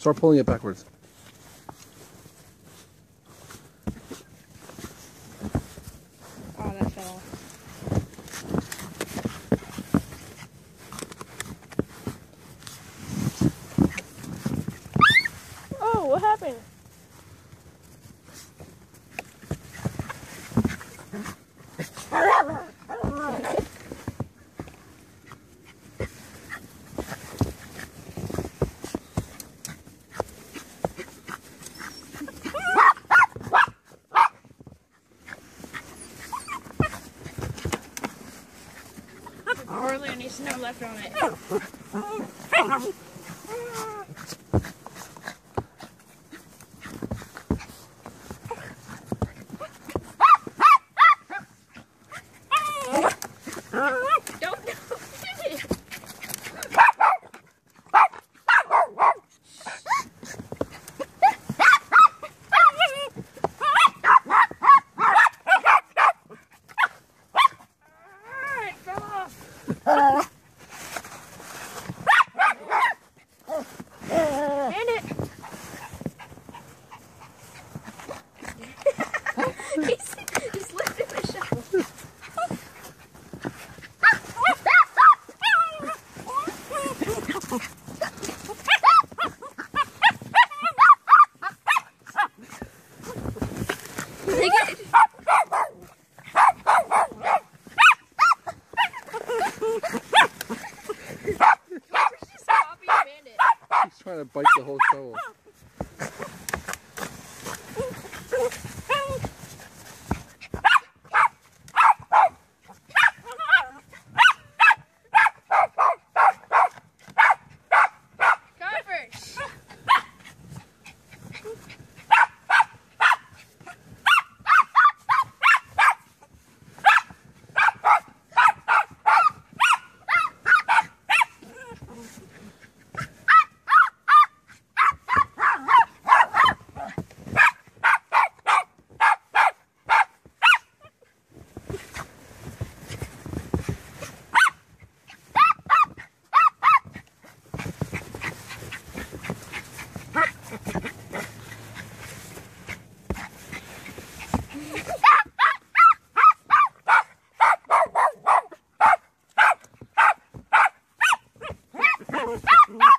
Start pulling it backwards. Oh, that fell off. Oh, what happened? Orlando needs know left on it. Oh. Oh. Oh. Don't do it. Ah, it fell And he's, he's lifting the shovel. Take it. He's trying to bite the whole shovel. Ha ha!